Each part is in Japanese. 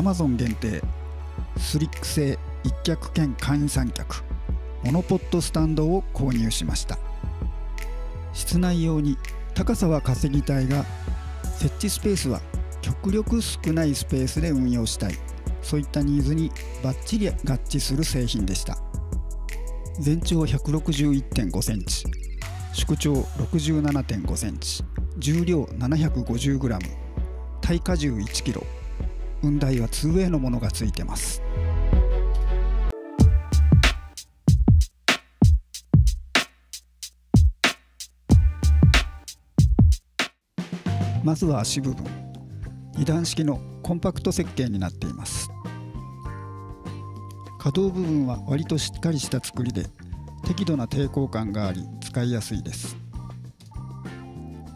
Amazon 限定。スリック製一脚兼簡易三脚。モノポットスタンドを購入しました。室内用に高さは稼ぎたいが設置スペースは極力少ないスペースで運用したい。そういったニーズにバッチリ合致する製品でした。全長161.5センチ。縮長67.5センチ。重量 750g 耐荷重 1kg 雲台は 2way のものがついてます。まずは足部分。2段式のコンパクト設計になっています。可動部分は割としっかりした作りで適度な抵抗感があり使いやすいです。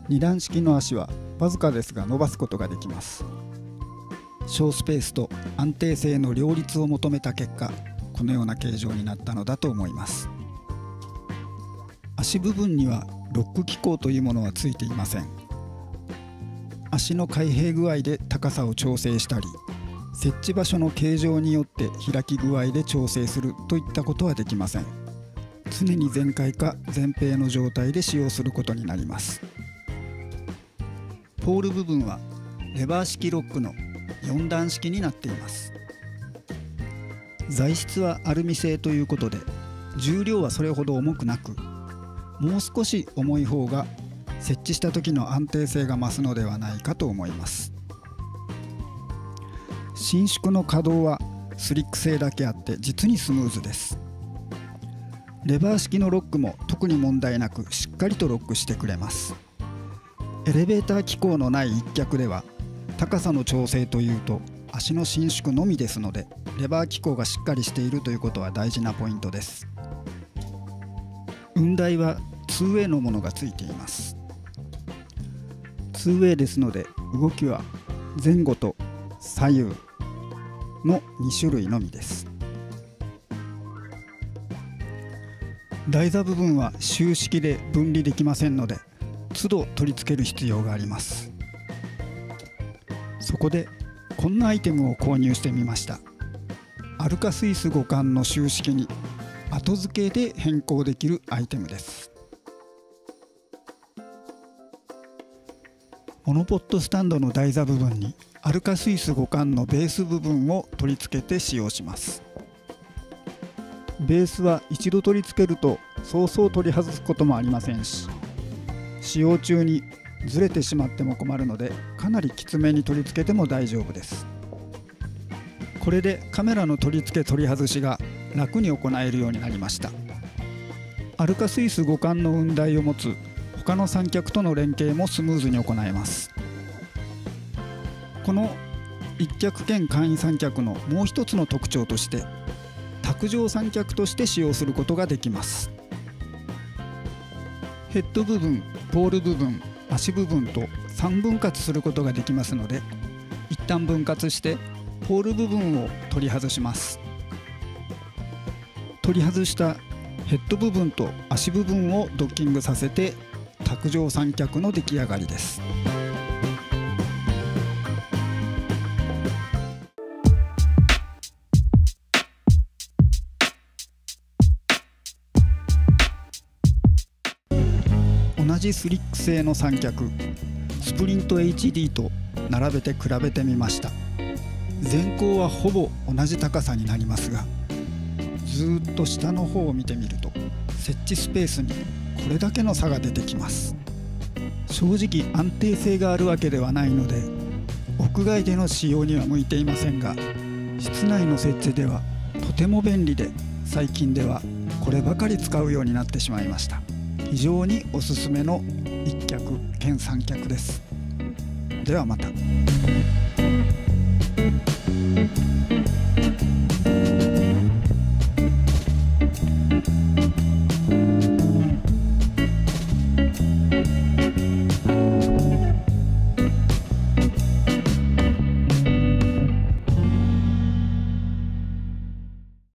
2段式の足はわずかですが伸ばすことができます。小スペースと安定性の両立を求めた結果このような形状になったのだと思います。足部分にはロック機構というものはついていません。足の開閉具合で高さを調整したり設置場所の形状によって開き具合で調整するといったことはできません。常に全開か前閉の状態で使用することになります。ポール部分はレバー式ロックの4段式になっています。材質はアルミ製ということで重量はそれほど重くなくもう少し重い方が設置した時の安定性が増すのではないかと思います。伸縮の可動はスリック製だけあって実にスムーズです。レバー式のロックも特に問題なくしっかりとロックしてくれます。エレベーター機構のない一脚では高さの調整というと足の伸縮のみですのでレバー機構がしっかりしているということは大事なポイントです。雲台は 2way のものがついています。2way ですので動きは前後と左右の2種類のみです。台座部分は収式で分離できませんので都度取り付ける必要があります。そこでこんなアイテムを購入してみました。アルカスイス互換の収式に後付けで変更できるアイテムです。モノポットスタンドの台座部分にアルカスイス互換のベース部分を取り付けて使用します。ベースは一度取り付けるとそうそう取り外すこともありませんし使用中にずれてしまっても困るのでかなりきつめに取り付けても大丈夫です。これでカメラの取り付け取り外しが楽に行えるようになりました。アルカスイス互換の雲台を持つ他の三脚との連携もスムーズに行えます。この一脚兼簡易三脚のもう一つの特徴として卓上三脚として使用することができます。ヘッド部分ポール部分足部分と3分割することができますので一旦分割してポール部分を取り外します。取り外したヘッド部分と足部分をドッキングさせて卓上三脚の出来上がりです。じスリック製の三脚スプリント HD と並べて比べてみました。前高はほぼ同じ高さになりますがずっと下の方を見てみると設置スペースにこれだけの差が出てきます。正直安定性があるわけではないので屋外での使用には向いていませんが室内の設置ではとても便利で最近ではこればかり使うようになってしまいました。非常におすすめの一脚兼三脚ですではまた。